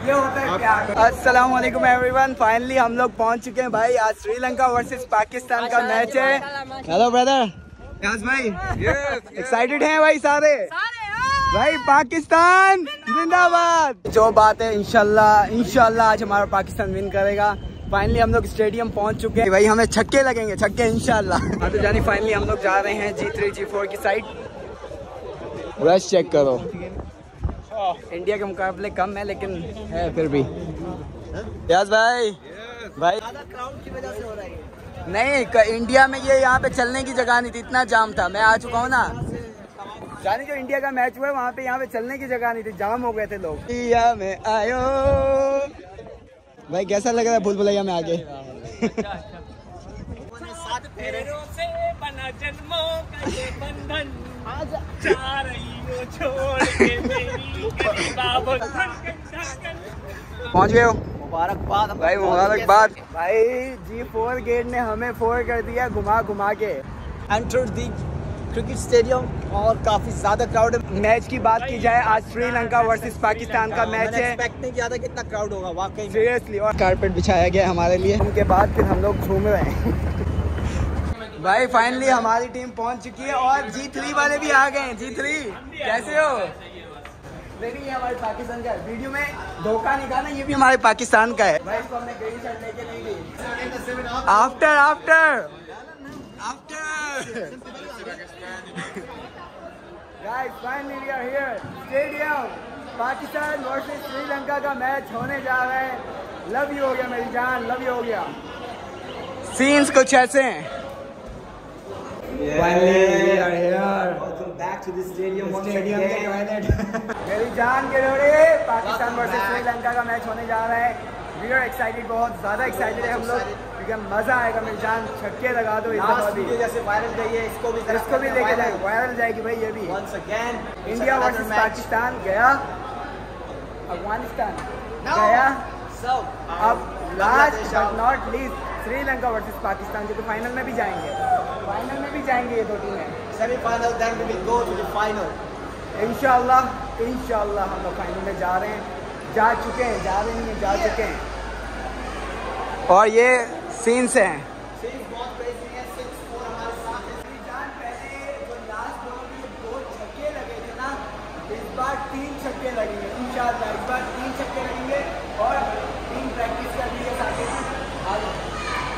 ये होता है प्यार अस्सलाम वालेकुम एवरीवन फाइनली हम लोग पहुँच चुके हैं भाई। आज श्रीलंका वर्सेस पाकिस्तान का मैच है। हेलो ब्रदर यस भाई। एक्साइटेड हैं भाई सारे? भाई पाकिस्तान जिंदाबाद। जो बात है इंशाल्लाह इंशाल्लाह आज हमारा पाकिस्तान विन करेगा। फाइनली हम लोग स्टेडियम पहुँच चुके हैं। भाई हमें छक्के लगेंगे छक्के इंशाल्लाह। हाँ तो जानी फाइनली हम लोग जा रहे हैं जी थ्री जी फोर की साइड रश चेक करो। इंडिया के मुकाबले कम है, लेकिन है फिर भी। यस भाई। भाई। नहीं इंडिया में ये यहाँ पे चलने की जगह नहीं थी, इतना जाम था। मैं आ चुका हूँ ना। जाने जो इंडिया का मैच हुआ वहाँ पे यहाँ पे चलने की जगह नहीं थी, जाम हो गए थे लोग। इंडिया में आयो। भाई, कैसा लग रहा है भूल भुलैया में आगे फेरों से बना जन्मों का ये बंधन। जा रही हो छोड़ के मेरी पहुँच गए हो? मुबारकबाद भाई मुबारकबाद। भाई जी फोर गेट ने हमें फोर कर दिया घुमा घुमा के। एंटर दी क्रिकेट स्टेडियम और काफ़ी ज़्यादा क्राउड है। मैच की बात की जाए आज श्रीलंका वर्सेस पाकिस्तान का मैच है। एक्सपेक्ट नहीं किया था कि क्राउड होगा वाकई सीरियसली और कारपेट बिछाया गया हमारे लिए। उनके बाद फिर हम लोग घूम रहे हैं। भाई फाइनली हमारी टीम पहुँच चुकी है और जी थ्री वाले भी आ गए जी थ्री कैसे हो? देखिए ये हमारे पाकिस्तान का वीडियो में धोखा निकाला ये भी हमारे पाकिस्तान का है। भाई इसको हमने ग्रीन शर्ट लेके नहीं दी after after after Guys, finally we are here. Stadium. Pakistan versus Sri Lanka का मैच होने जा रहा है। लव यू हो गया मेरी जान लव यू हो गया। सीन्स कुछ ऐसे हैं। Finally we are here. Welcome back to the stadium once Stadium again. मेरी जान के लोड़े पाकिस्तान वर्सेस श्रीलंका का मैच होने जा रहा है। वी आर एक्साइटेड बहुत ज़्यादा एक्साइटेड है हम लोग क्योंकि मज़ा आएगा मेरी जान छक्के लगा दो इस Last video जैसे वायरल गई है इसको भी इसको भी लेके जाएँगे वायरल जाएगी भाई ये भी। Once again, India versus. Pakistan गया। अफ़गानिस्तान गया। अब last but not least Sri Lanka versus Pakistan जो कि फाइनल में भी जाएँगे। फाइनल में भी जाएँगे ये दो टीमें will go to the इंशाल्लाह इंशाल्लाह हम लोग फाइनल में जा रहे हैं। जा चुके हैं जा रहे हैं जा चुके हैं। और ये सीन्स हैं।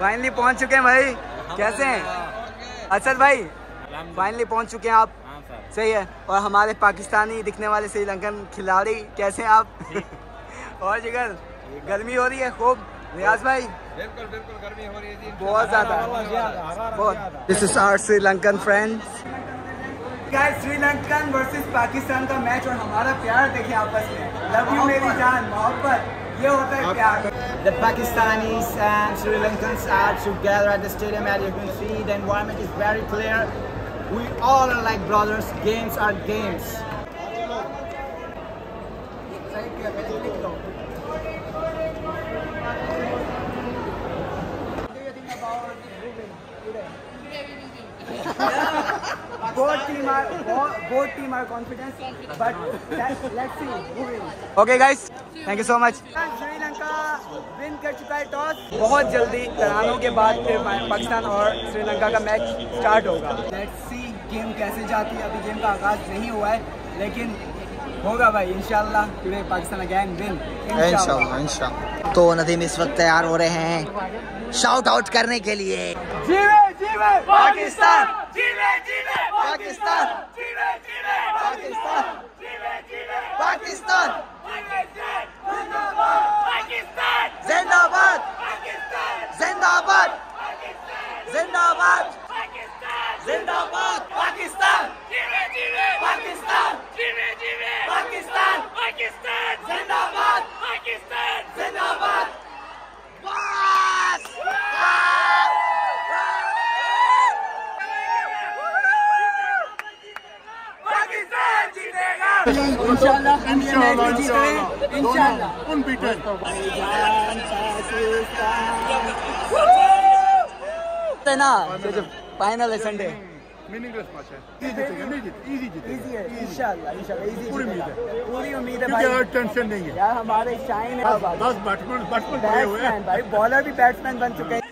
फाइनली पहुँच चुके हैं भाई। कैसे हैं? असद भाई फाइनली पहुँच चुके हैं आप। सही है। और हमारे पाकिस्तानी दिखने वाले श्रीलंकन खिलाड़ी कैसे हैं आप? और जिगर गर्मी हो रही है खूब। रियाज भाई। बिल्कुल बिल्कुल गर्मी हो रही है बहुत ज़्यादा। बहुत। This is our Sri Lankan friends guys Sri Lankan versus Pakistan का मैच और हमारा प्यार देखिए आपस में। लव यू मेरी जान मोहब्बत। है Uh, the Pakistanis and Sri Lankans are together at the stadium and you can see the environment is very clear. We all are like brothers. Games are games. both team are both, both team are confident but let's see who wins okay guys thank you so much Sri Lanka win कर चुका है toss बहुत जल्दी तरानों के बाद फिर पाकिस्तान और श्रीलंका का मैच स्टार्ट होगा लेट्स सी गेम कैसे जाती है अभी गेम का आगाज़ नहीं हुआ है लेकिन होगा भाई इंशाल्लाह टुडे पाकिस्तान अगेन विन इंशाल्लाह इंशाल्लाह तो नदीम इस वक्त तैयार हो रहे हैं शाउट आउट करने के लिए जीवन जीवे पाकिस्तान जीवे जीवे पाकिस्तान जीवे जीवे पाकिस्तान जीवे जीवे पाकिस्तान पाकिस्तान जिंदाबाद पाकिस्तान जिंदाबाद जिंदाबाद पाकिस्तान जिंदाबाद पाकिस्तान जीवे जीवे पाकिस्तान जीवे जीवे पाकिस्तान पाकिस्तान जिंदाबाद पाकिस्तान जिंदाबाद पाकिस्तान जीतेगा इंशाल्लाह इंशाल्लाह इंशाल्लाह इंशाल्लाह unbeaten. ना फाइनल है संडे मीनिंगलेस मैच है. नहीं जीत. इजी है इंशाल्लाह इंशाल्लाह इजी पूरी उम्मीद है पूरी उम्मीद है भाई टेंशन नहीं है. यार हमारे शाइन है बैट्समैन बैट्समैन हुए हैं. भाई बॉलर भी बैट्समैन बन चुके हैं।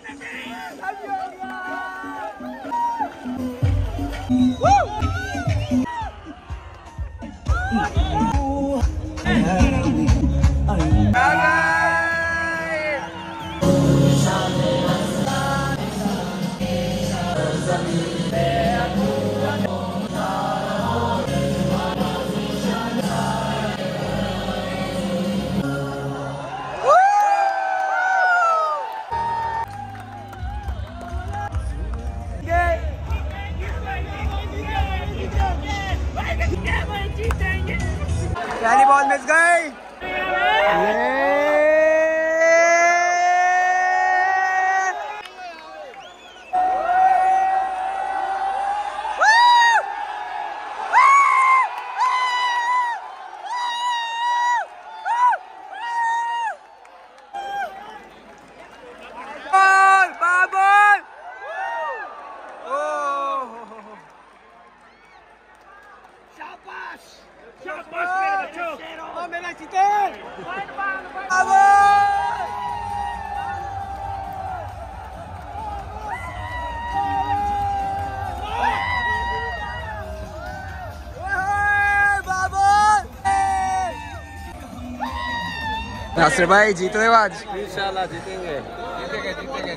नासिर भाई जीत रहे हो आज? इंशाल्लाह जीतेंगे। जीतेंगे जीतेंगे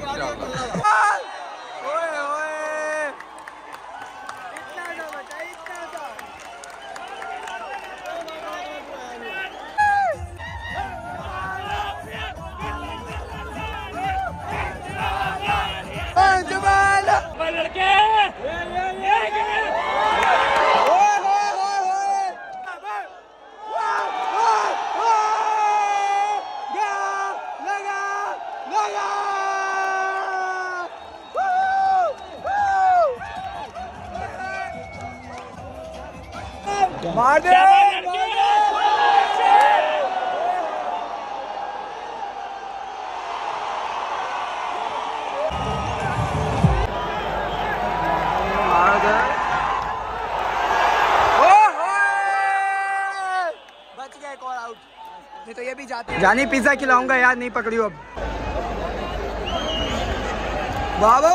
जानी पिज्जा खिलाऊँगा यार नहीं पकड़ियो अब। बाबा!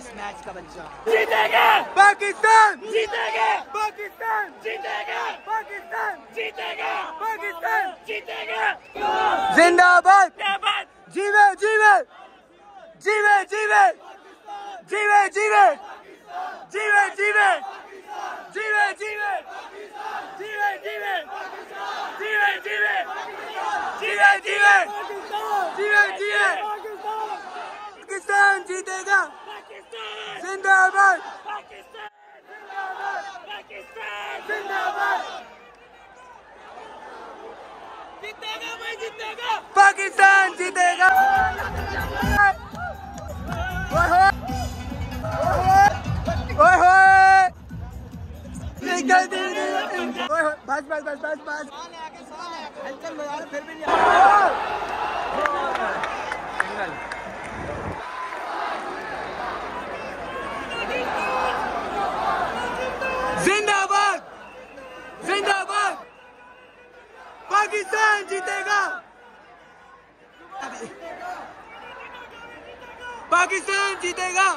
इस मैच का बच्चा? जीतेंगे! पाकिस्तान! जीतेंगे! पाकिस्तान! जीतेंगे! पाकिस्तान! जीतेंगे! पाकिस्तान! जीतेंगे! जिंदाबाद! जीवे जीवे! जीवे जीवे जीवे जीवे जीवे जीवे जीवे जीवे जीवे जीवे जीवे जीवे जीवे जीवे जीवे जीवे पाकिस्तान जीतेगा। जिंदाबाद। जीतेगा भाई जीतेगा। पाकिस्तान जीतेगा। जिंदाबाद जिंदाबाद। पाकिस्तान जीतेगा। पाकिस्तान जीतेगा।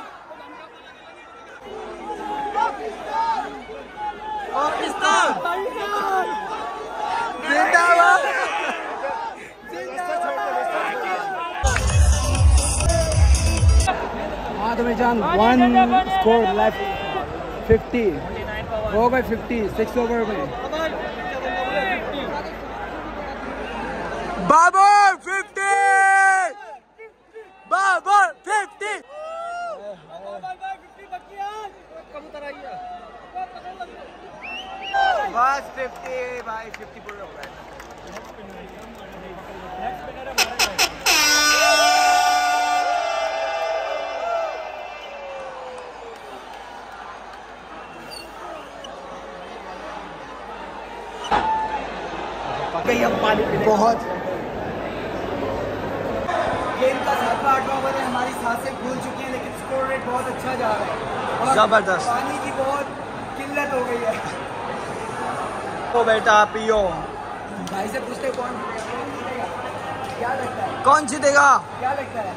पाकिस्तान। जान वन स्कोर लेफ़्ट फिफ्टी हो गए फिफ्टी सिक्स ओवर में। बाबू बस फिफ्टी भाई फिफ्टी पूरे हो बहुत। गेम का सातवां आठवां ओवर है हमारी साँसें फूल चुकी हैं लेकिन स्कोर रेट बहुत अच्छा जा रहा है। ज़बरदस्त। पानी की बहुत किल्लत हो गई है। ओ बेटा पियो भाई से पूछते कौन जीतेगा? क्या लगता है कौन जीतेगा क्या लगता है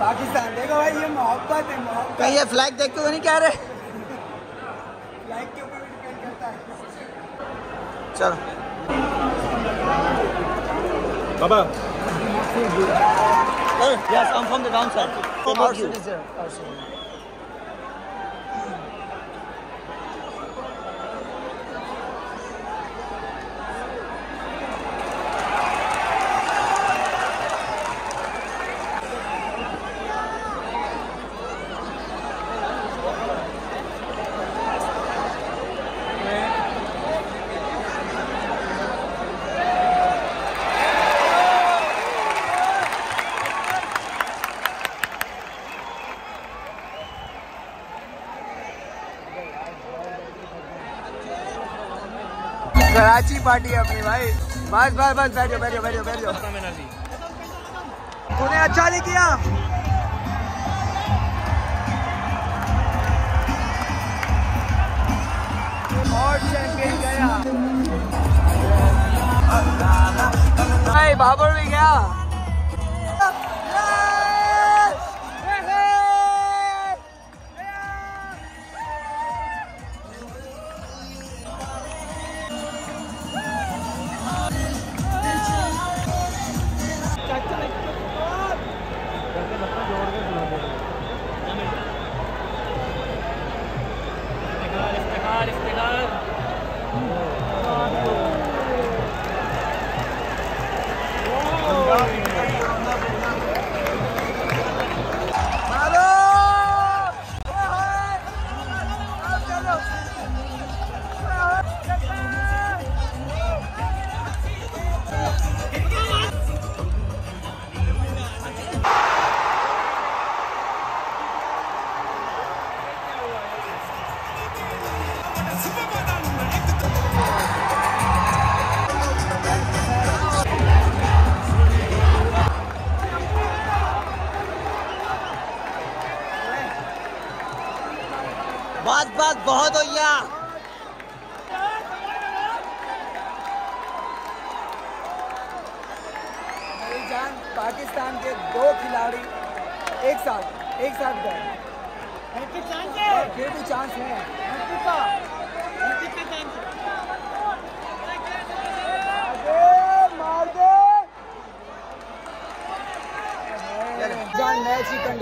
पाकिस्तान देखो भाई ये मोहब्बत है मोहब्बत कहीं ये फ्लैग देख के तो नहीं कह रहे लाइक के ऊपर डिपेंड करता है चलो Baba. Yes, I'm from the downside. Our city is there. Our city. Karachi party अपनी भाई। बस बस बस बैठो बैठो बैठो बैठ। तूने अच्छा नहीं किया। और गया। भाई बाबर भी गया।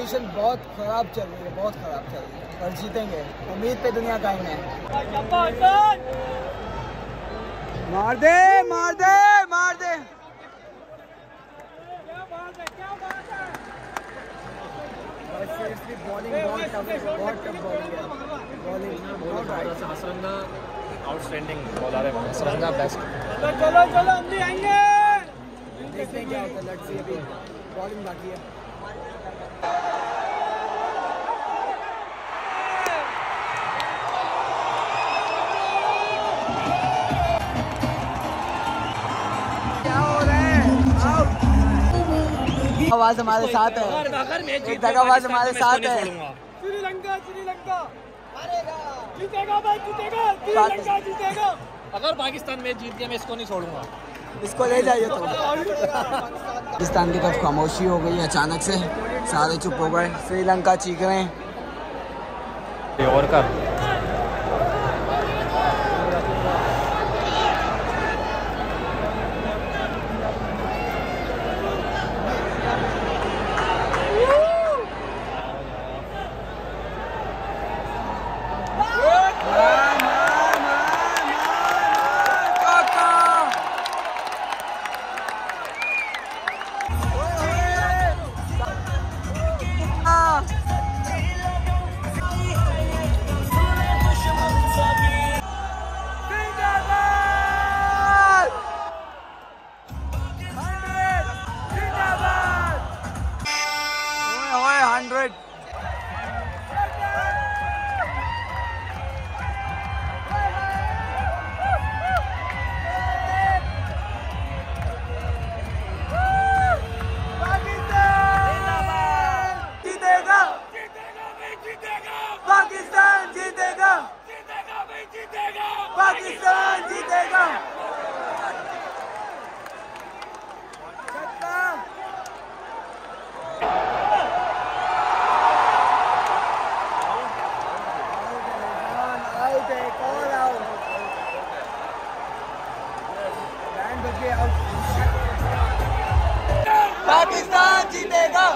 कंडीशन बहुत खराब चल रही है बहुत खराब चल रही है। और जीतेंगे। उम्मीद पे दुनिया कायम है। मार दे मार दे मार दे। आउटस्टैंडिंग बॉलर है हसरंगा बेस्ट चलो चलो हम भी आएँगे। देखते हैं क्या होता है लेट्स सी अभी बॉलिंग बाकी है। आवाज़ हमारे साथ है। एक दगाबाज हमारे साथ है। श्रीलंका श्रीलंका। जीतेगा भाई जीतेगा श्रीलंका जीतेगा। अगर पाकिस्तान मैच जीत गया मैं इसको नहीं छोड़ूँगा। इसको ले जाइए तो। पाकिस्तान की तरफ़ खामोशी हो गई अचानक से। सारे चुप हो गए। श्रीलंका चीख रहे हैं। ओवर कर। पाकिस्तान जीतेगा।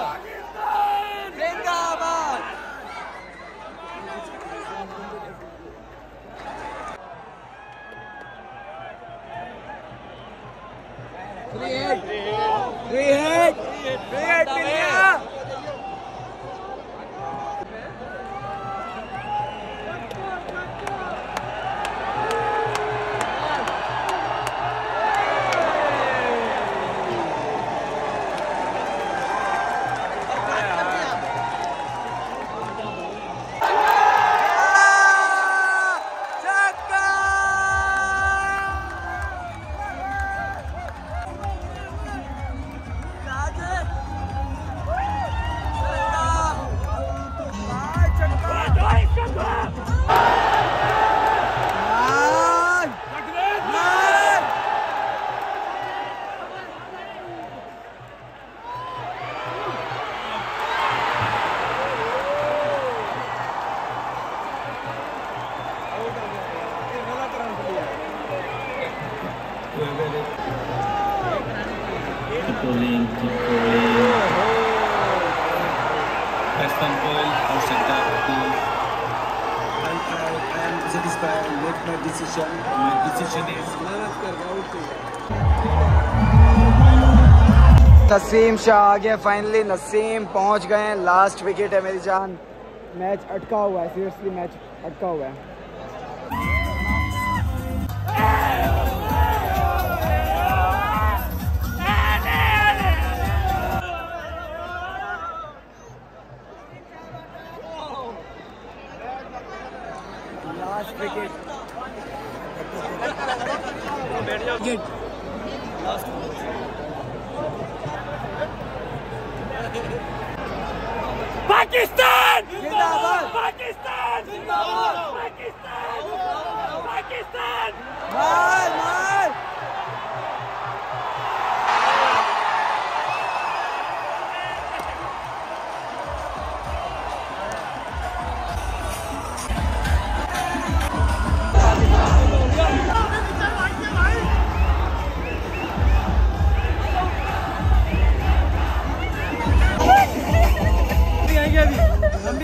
नसीम शाह आ गया फाइनली नसीम पहुँच गए हैं लास्ट विकेट है मेरी जान। मैच अटका हुआ है सीरियसली मैच अटका हुआ है।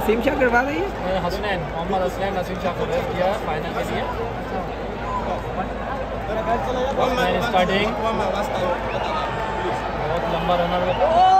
नसीम शाह करवा रही है? हसनैन मोहम्मद हसनैन नसीम शाह को रेस्ट किया है फाइनल के लिए। स्टार्टिंग बहुत लंबा रनर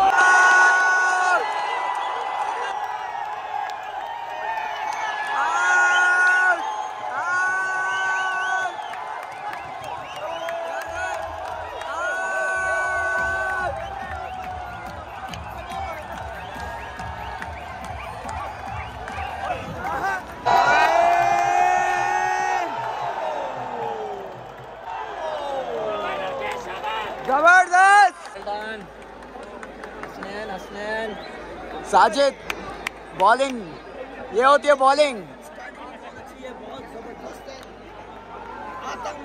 साजिद बॉलिंग ये होती है बॉलिंग आतंक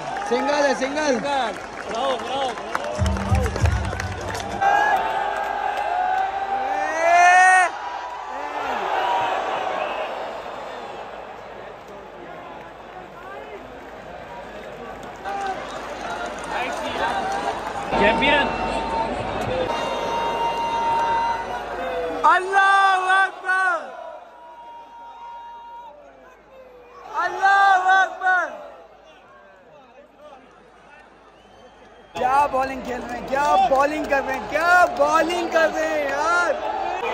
सिंगल है सिंगल ब्रावो ब्रावो बॉलिंग कर रहे हैं यार। आउट।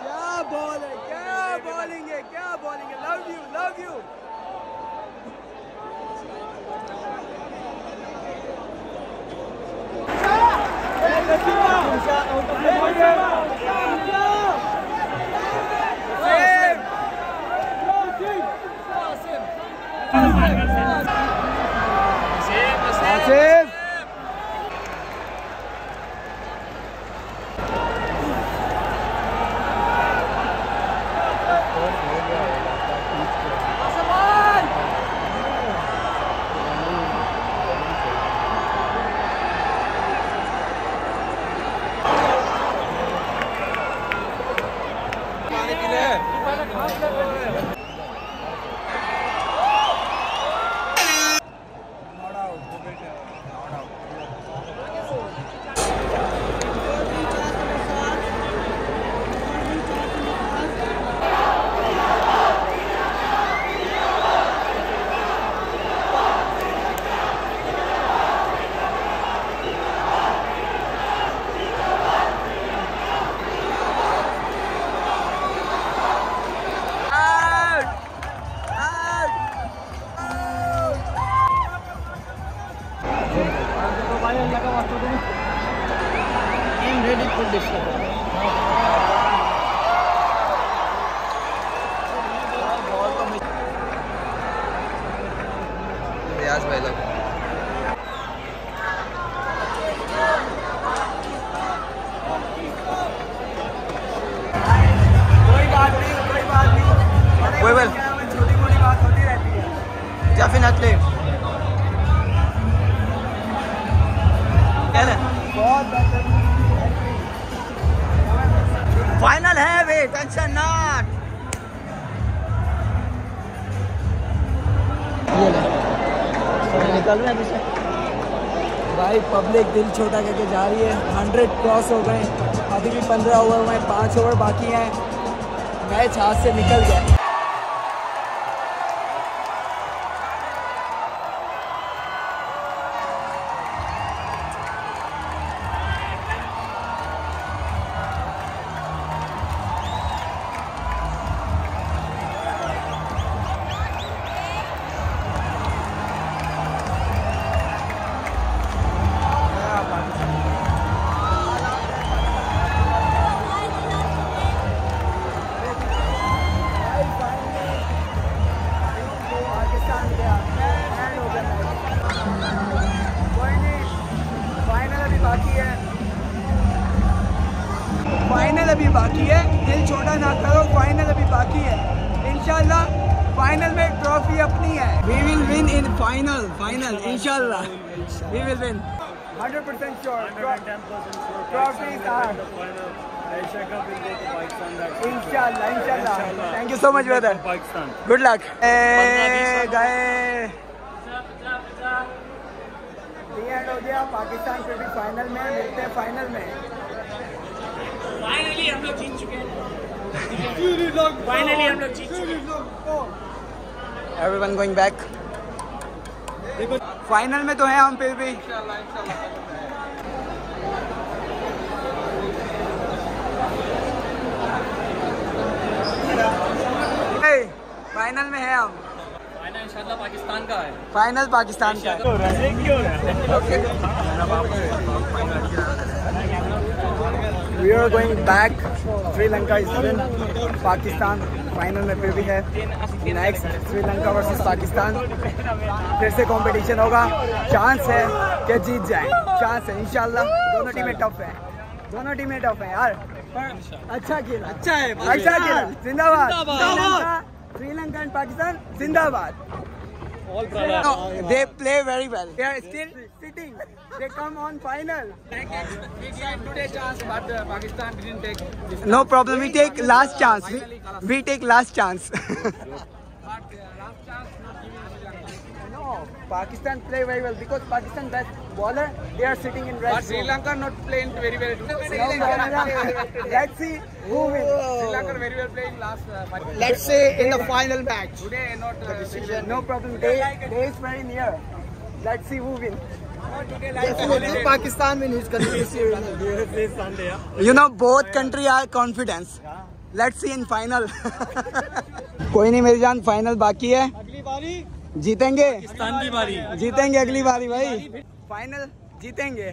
क्या बॉल है, क्या बॉलिंग है, क्या बॉलिंग है। Love you love you Definitely. Final है वे टेंशन नॉट निकल रहे हैं भाई पब्लिक दिल छोटा करके जा रही है। हंड्रेड क्रॉस हो गए। अभी भी पंद्रह ओवर हुए पाँच ओवर बाकी हैं। मैच हाथ से निकल गया। we will win 100% sure trophies are इंशाल्लाह इंशाल्लाह thank you so much brother Pakistan good luck गए एंड हो गया पाकिस्तान फिर भी फाइनल में मिलते हैं फाइनल में फाइनली हम लोग जीत चुके हैं फाइनली हम लोग जीत चुके हैं एवरीवन गोइंग बैक फाइनल में तो है हम फिर भी। फाइनल में है हम। फाइनल पाकिस्तान का है। फाइनल पाकिस्तान का है। We are going back Sri Lanka is Pakistan final में फिर भी है। Next Sri Lanka versus Pakistan. फिर से कंपटीशन होगा। चांस है कि जीत जाए। चांस है इंशाल्लाह। दोनों टीमें टफ है। दोनों टीमें टफ है यार। अच्छा खेला। अच्छा है अच्छा खेला। जिंदाबाद। जिंदाबाद। श्रीलंका एंड पाकिस्तान जिंदाबाद। All brother. No, they play very well. They are still sitting. They come on final. We gave today chance, but uh, Pakistan didn't take this. No problem. We take last chance. We, we take last chance. But uh, last chance not given Sri Lanka. no, Pakistan play very well because Pakistan best bowler. They are sitting in red. But Sri. Lanka not playing very well. No Let's see who wins. Sri Lanka very well playing last uh, five. Let's say in the final match. Today not uh, well. No problem. Day, day is very near. Let's see who wins. Definitely Pakistan will his country. You know, both country are confidence. Let's see in final. कोई नहीं मेरी जान final बाकी है अगली बारी जीतेंगे पाकिस्तान की बारी जीतेंगे अगली बारी भाई फाइनल जीतेंगे।